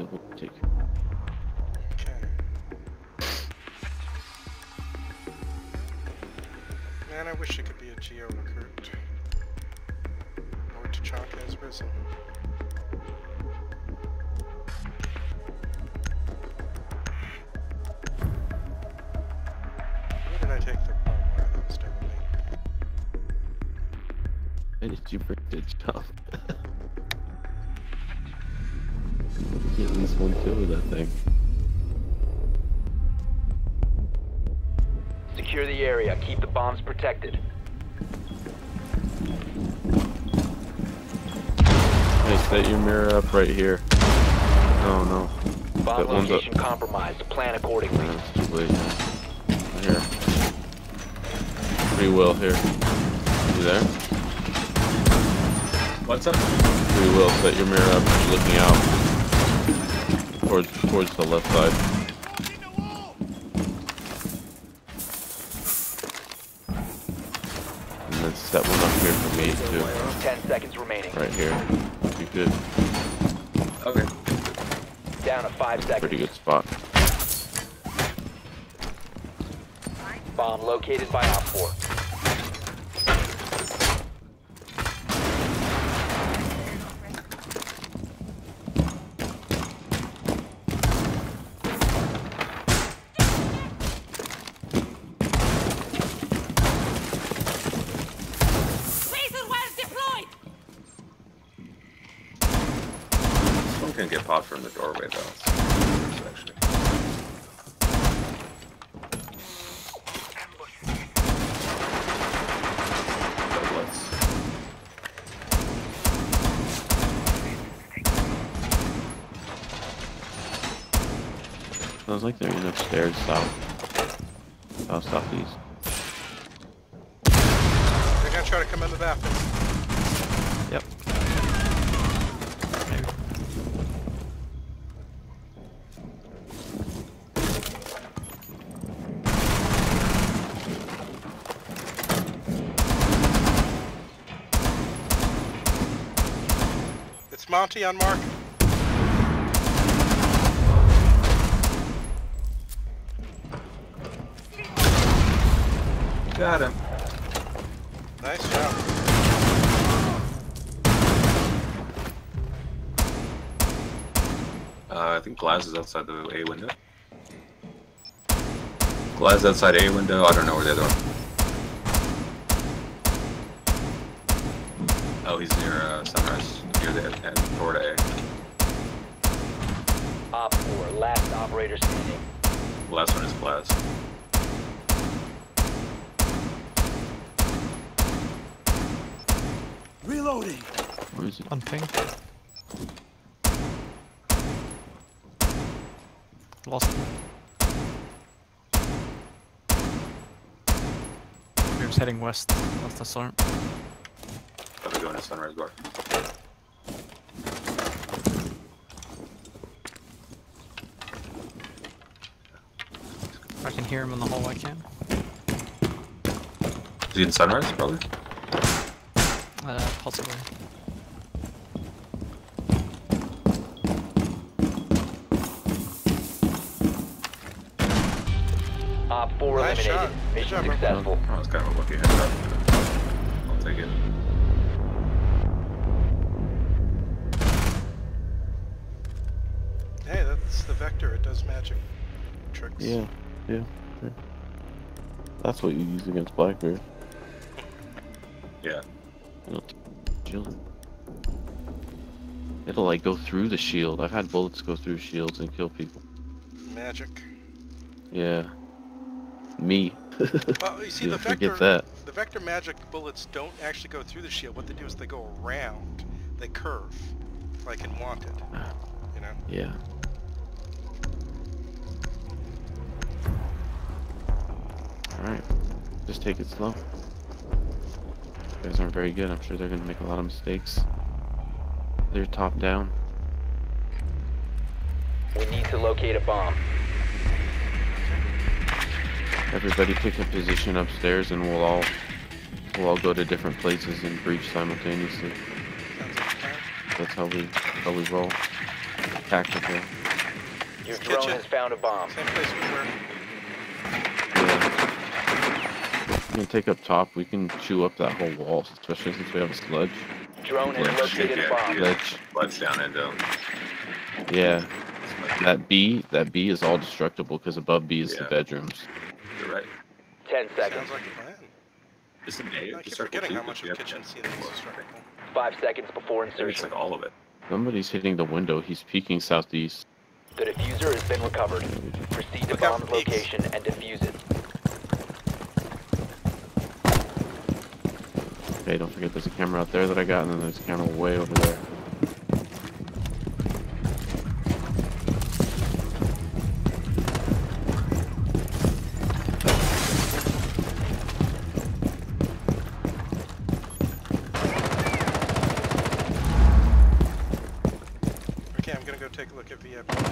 able to take. Man, I wish it could be a geo recruit. Lord Tachanka has risen. Secure the area. Keep the bombs protected. Hey, set your mirror up right here. Oh no. Bomb That one's up. location compromised. Plan accordingly. No, it's too late. Here. Free will here. You there? What's up? Free will, set your mirror up. You're looking out. Towards, towards the left side. Too. Ten seconds remaining. Right here. You good. Okay. Down to five seconds. Pretty good spot. Bomb located by Op 4. Laser well deployed! This one can get popped from the doorway though. It's- Actually. Doublets. Sounds like they're in upstairs south. South southeast. They're gonna try to come in the bathroom. Yep. It's Monty on Mark. Got him. Nice job. Uh, I think Glaz is outside the A window. Glaz outside A window. I don't know where the other one. Oh, he's near uh, Sunrise, near the end, toward A. Op 4, last operator standing. The last one is Glaz. Reloading. Where is it? On ping. Lost him. He was heading west. That's the storm. Probably going to Sunrise Bar. I can hear him in the hallway, I can. Is he in Sunrise? Probably. Uh, possibly. Op 4 Nice eliminated. shot. Mission job, bro. successful. Oh, it's kind of a lucky headshot. I'll take it. Hey, that's the vector. It does magic tricks. Yeah, yeah, yeah. That's what you use against Blackbeard. Yeah. It'll shield. It'll like go through the shield. I've had bullets go through shields and kill people. Magic. Yeah. Me. Well, you see, the forget vector, that. the vector magic bullets don't actually go through the shield. What they do is they go around. They curve, like in Wanted. You know. Yeah. Alright. Just take it slow. You guys aren't very good. I'm sure they're gonna make a lot of mistakes. They're top down. We need to locate a bomb. Everybody pick a position upstairs and we'll all we'll all go to different places and breach simultaneously. Sounds like a plan. That's how we how we roll. tactical. Your drone has found a bomb. Same place we were. Yeah. I'm take up top. We can chew up that whole wall, especially since we have a sledge. Drone has located yeah, bomb. yeah. Ledge. Let's down into him. Yeah. That B, that B is all destructible because above B is the bedrooms. You're right. Ten seconds. Sounds like a plan. Isn't A I keep destructible forgetting too? how much We of have kitchen ceiling is destructible. Five seconds before I think it's insertion. like all of it. Somebody's hitting the window. He's peeking southeast. The diffuser has been recovered. Proceed to Look out bomb's for peaks. location and defuse it. Okay, don't forget there's a camera out there that I got, and then there's a camera way over there. Okay, I'm gonna go take a look at VIP. Uh,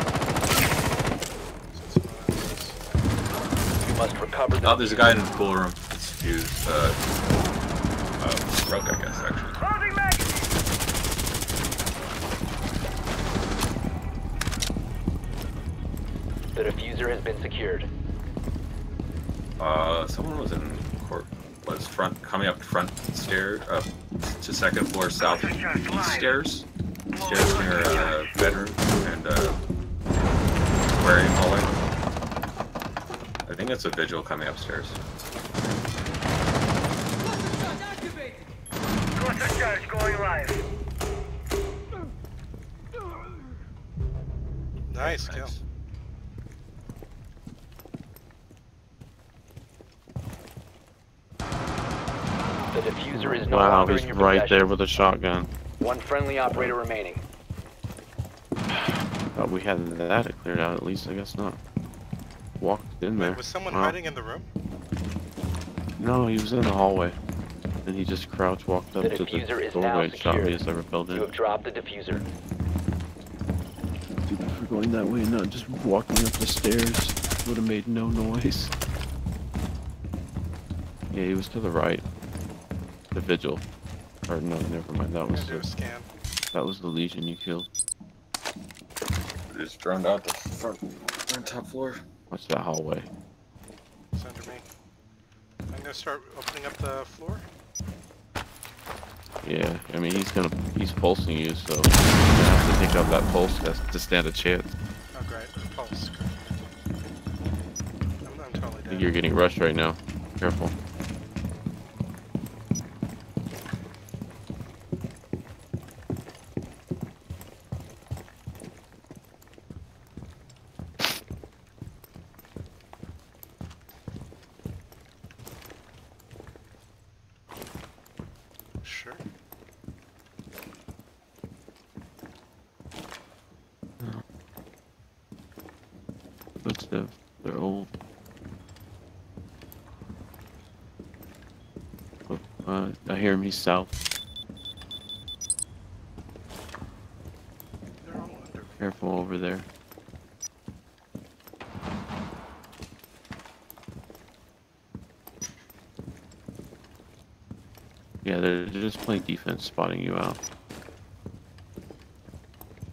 You must recover the Oh, there's a guy in the pool room. It's fused. Uh, broke, I guess, actually. The diffuser has been secured. Uh, someone was in court. Was front coming up front stair up to second floor south east stairs. Stairs near uh, bedroom and uh, aquarium hallway. I think it's a vigil coming upstairs. Nice kill. The diffuser is no Wow, longer he's in your right possession. there with a shotgun. One friendly operator remaining. Thought we had that cleared out at least. I guess not. Walked in there. Wait, was someone Wow. hiding in the room? No, he was in the hallway. And he just crouch walked up The to the diffuser is doorway and shot me as I repelled You in. have dropped the diffuser. Dude, if we're going that way, not just walking up the stairs, would have made no noise. Yeah, he was to the right. The vigil. Or no, never mind. That was gonna a the, scan. that was the Lesion you killed. Just droned out the front, front top floor. What's that hallway? It's under me. I'm gonna start opening up the floor. Yeah, I mean he's gonna he's pulsing you, so you're gonna have to take out that pulse test to stand a chance. Oh great, pulse. I'm, I'm totally I think you're getting rushed right now. Careful. Sure. Footsteps. They're old. Oh, Uh, I hear him. He's south. They're all under. Careful over there. Yeah, they're just playing defense, spotting you out.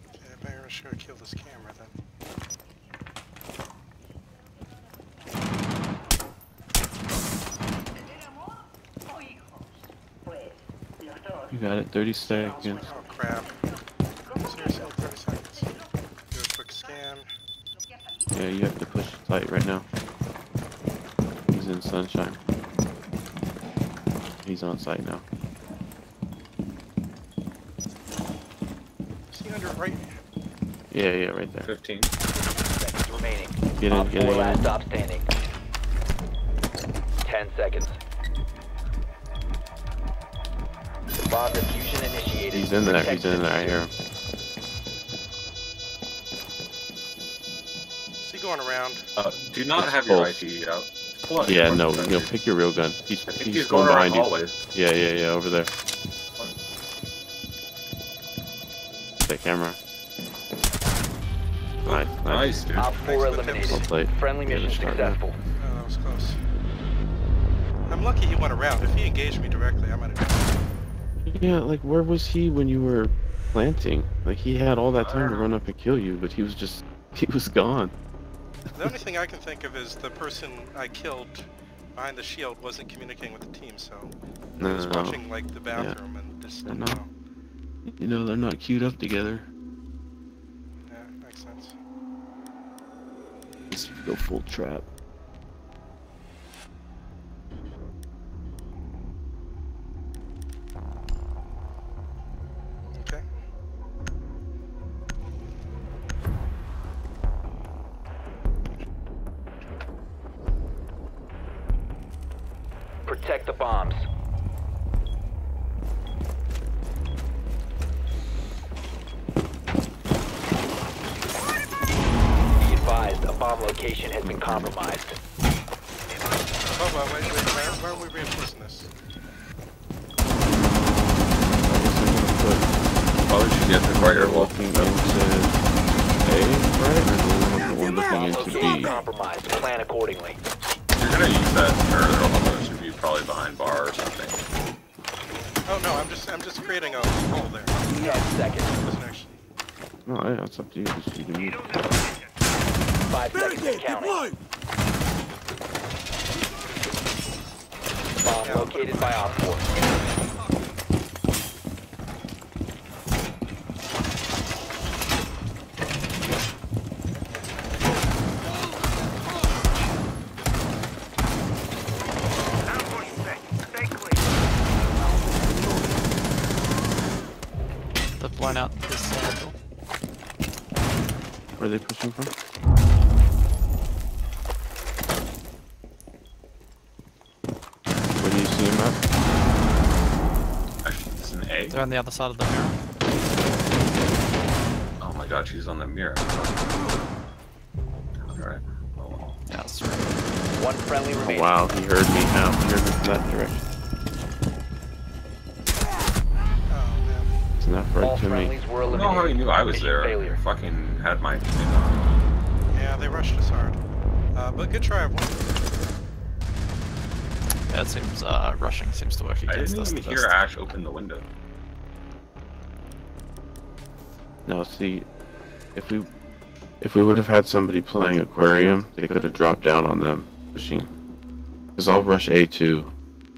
Okay, I better sure kill this camera then. You got it. 30 seconds. Oh crap. Seriously, 30 seconds. Do a quick scan. Yeah, you have to push tight right now. He's in sunshine. He's on site now. Is he under right? Yeah, yeah, right there. 15. Seconds remaining. Get in, Op get in, last stop standing. Ten seconds. Bomb diffusion initiated. He's in there. He's in there. I hear him. Is he going around? Uh, do not have your Pulse. IT out. Pull out Yeah, no, you know, pick your real gun. He's, he's, he's going going around behind you. hallways. Yeah, yeah, yeah, over there. That camera. Nice, nice. Nice, dude. Op four Thanks eliminated. Well. Friendly Yeah, mission successful. Oh, that was close. I'm lucky he went around. If he engaged me directly, I might have. Yeah, like where was he when you were planting. Like he had all that time to run up and kill you, but he was just he was gone. The only thing I can think of is the person I killed behind the shield wasn't communicating with the team, so he was no, no. watching like the bathroom and just They're know. You know they're not queued up together. Yeah, makes sense. Just go full trap. Protect the bombs. Be advised, a bomb location has been compromised. Hold on, wait, wait, why, why are we reinforcing this? Probably should get the right They're here. walking into A, right? Or the one looking into B? compromised. Plan accordingly. You're gonna use that, or they'll should be probably behind bar or something. Oh no, I'm just I'm just creating a hole there. Ten seconds. Doesn't. No, yeah, it's up to you. Just you can Five seconds and counting. Bomb located by Op 4. Out this uh, door. Where are they pushing from? Where do you see him at? Actually, it's an A. They're on the other side of the mirror. Oh my god, she's on the mirror. Alright. Oh, well. Yeah, that's right. One friendly Oh, wow, he heard me now. He heard me from that direction. Oh man. It's not All right to me. friendlies were I don't know how he knew I was there. Failure. Fucking had my thing on. Yeah, they rushed us hard. Uh, but good try, everyone. Yeah, it seems uh, rushing seems to work I against didn't us even the hear best. Ash open the window. No, see, if we if we would have had somebody playing aquarium, they could have dropped down on them pushing. Because I'll rush A2,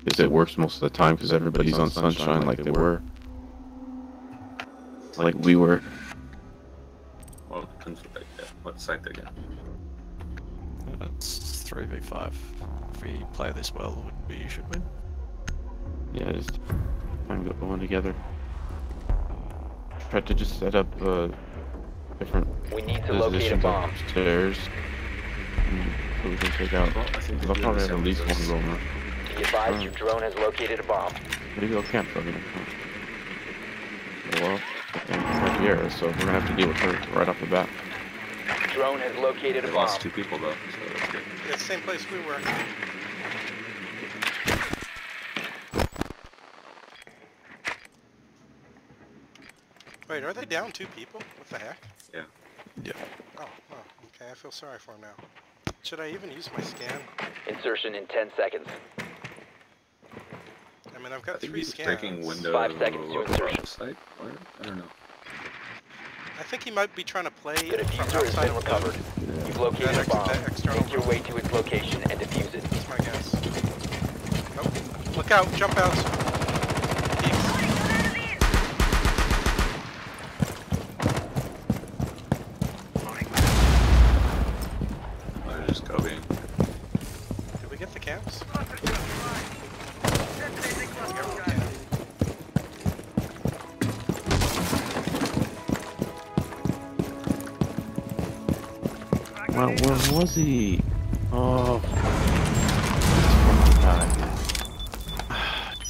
because it works most of the time, because everybody's on sunshine like they were. Like we were. Well, depends what, they get, what site they get. It's 3v5. If we play this well, we should win. Yeah, just kind of going together. Tried to just set up uh, different We need to locate a positions bomb. upstairs. mm, So we can take out. Well, I think They'll probably have at least as one us. roller. Be advised, your drone has located a bomb. Maybe they'll camp though. They. Well, and right here, so we're gonna have to deal with her right off the bat. Drone has located They a bomb. lost two people though, so that's good. Yeah, same place we were. Wait, are they down two people? What the heck? Yeah. Yeah. Oh, oh, okay, I feel sorry for them now. Should I even use my scan? Insertion in 10 seconds. I mean, I've I got think three he's scans. breaking window Five seconds to insertion. site. Or, I don't know. I think he might be trying to play The from diffuser has been the recovered. Yeah. You've located That a bomb. that Make your way to its location and defuse it. That's my guess. Nope. Look out, jump out. Where was he? Oh. This fucking guy.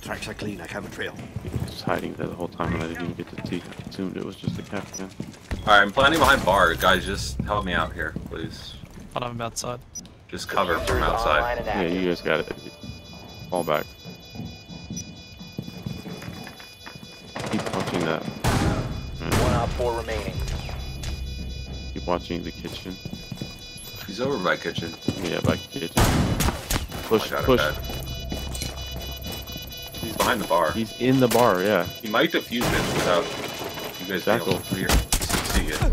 Tracks are clean, I have a trail. He was hiding there the whole time and I didn't even get to see. I assumed it was just a captain. Alright, I'm planning behind bar. Guys, just help me out here, please. But I'm outside. Just cover from outside. Yeah, you guys got it. Fall back. Keep watching that. One op 4 remaining. Keep watching the kitchen. He's over by kitchen. Yeah, back kitchen. Push, Oh my God, I'm push. dead. He's behind the bar. He's in the bar, yeah. He might defuse it without you guys Jackal. over here. See it.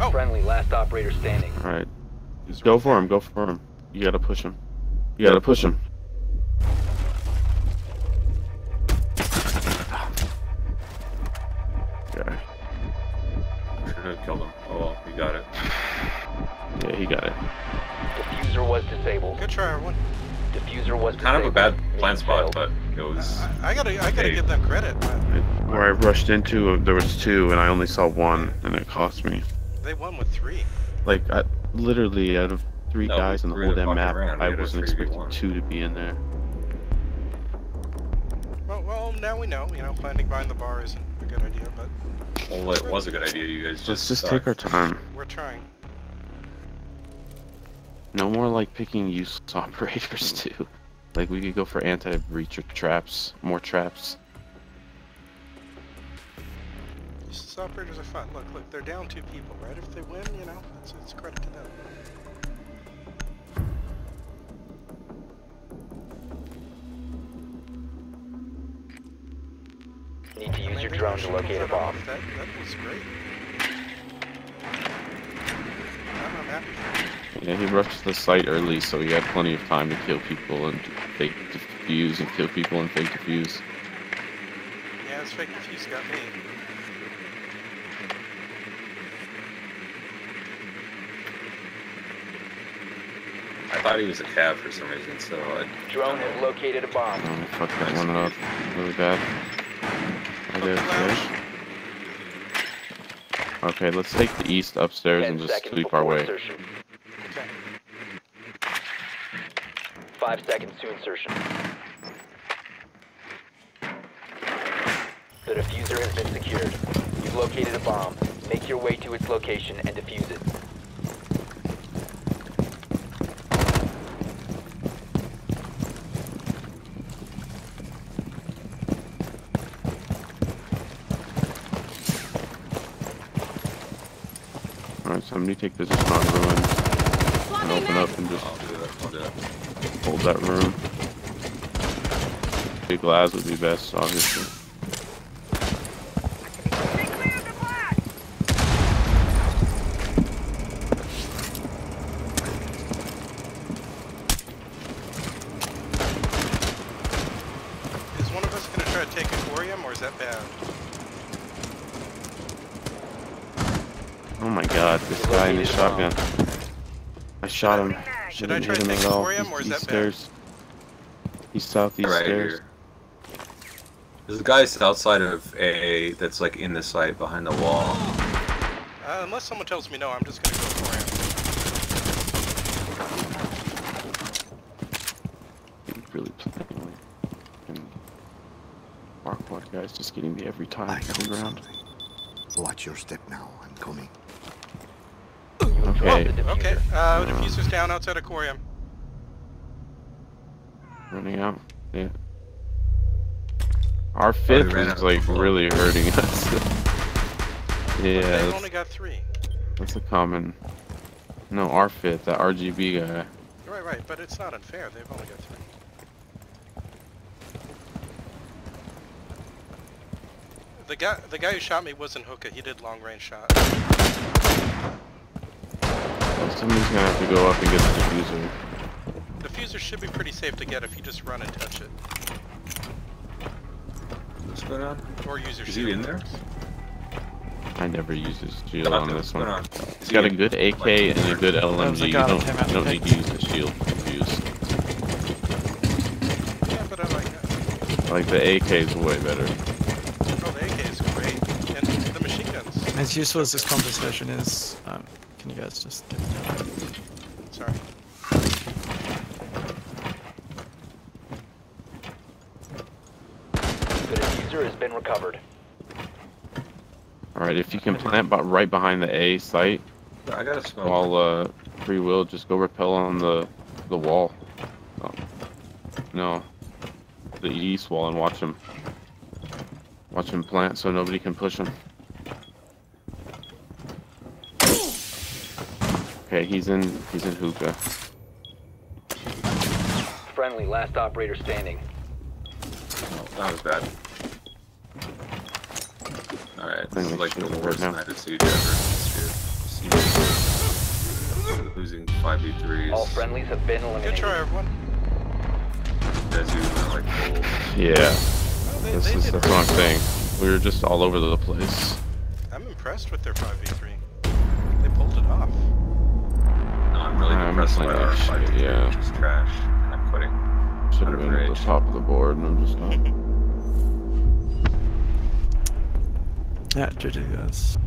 Oh, Friendly, last operator standing. All right, he's go for him. Go for him. You gotta push him. You gotta push him. Okay. Should have killed him. Oh well, we got it. Yeah, he got it. Diffuser was disabled. Good try, everyone. Diffuser was Kind of a bad Mission blind spot, but it was. I, I gotta, I gotta Hey. give them credit. man. Where I rushed into, uh, there was two, and I only saw one, and it cost me. They won with three. Like, I, literally, out of three No, guys in the whole damn map, around. I wasn't expecting two to be in there. Well, well, now we know. You know, planting behind the bar isn't a good idea, but Well, it was a good idea. You guys Let's just. just suck. take our time. we're trying. No more like picking useless operators too. Like we could go for anti-breacher traps, more traps. These operators are fun. Look, look, they're down two people, right? If they win, you know, it's, it's credit to them. Need to use your Maybe drone to locate a bomb. That, that was great. I'm, I'm happy for you. Yeah, he rushed the site early, so he had plenty of time to kill people and fake defuse and kill people and fake defuse. Yeah, it's fake defuse got me. I thought he was a Cav for some reason, so I. Drone has located a bomb. Oh, I fucked that one up really bad. Okay, okay. Okay, let's take the east upstairs and just sweep our way. insertion. Okay. Five seconds to insertion. The diffuser has been secured. You've located a bomb. Make your way to its location and defuse it. Alright, somebody take position on ruin and Open up and just I'll do that. I'll do that. hold that room. Big glass would be best, obviously. Is one of us gonna try to take Aquarium, or is that bad? Oh my god, this guy in the shotgun. I shot him. Should I Didn't try to take at all. Aquarium, or is east that bad? stairs. He's southeast Right stairs. here. There's a guy outside of AA that's like in the site behind the wall. Uh, unless someone tells me no, I'm just gonna go Aquarium. He's really playing like fucking Marquardt guy's just getting me every time I I come around. Watch your step now. I'm coming. You have dropped Okay. the diffuser. Okay, uh, diffuser's down outside Aquarium. Running out. Yeah. Our fifth ran is like really hurting us. yeah, They've that's, only got three. that's a common. No, our fifth, that RGB guy. Right, right, but it's not unfair. They've only got three. The guy, the guy who shot me wasn't hookah. He did long range shot. Well, somebody's gonna have to go up and get the diffuser. The diffuser should be pretty safe to get if you just run and touch it, What's going on? or use your Is shield. he in there? I never use his shield on this one. on? Is He's he got a good AK and a good was LMG. You don't, you don't need to use the shield to defuse. Yeah, but I like that. Like the AK is way better. Oh, the AK is great, and the machine guns. As useful as this conversation is, um, can you guys just get it down? Sorry. The diffuser has been recovered. Alright, if you can plant but right behind the A site, I got a smoke. while uh, free will, just go repel on the the wall. Oh. No, the east wall and watch him. Watch him plant so nobody can push him. Okay, he's in he's in hookah. Friendly, last operator standing. Oh, that was bad. Alright, this is like the worst now. night of siege ever. This year. Siege. Losing 5v3s. All friendlies have been eliminated. Good eliminated. try, everyone. As you were like full. Yeah, Oh, they, this they is did that's what I'm saying. We were just all over the place. I'm impressed with their 5v3. I'm really I'm impressed by playing our like shit, 5v3, yeah. which is trash. I'm quitting. Should Out have of been at the top of the board, and I'm just not. Yeah, ridiculous.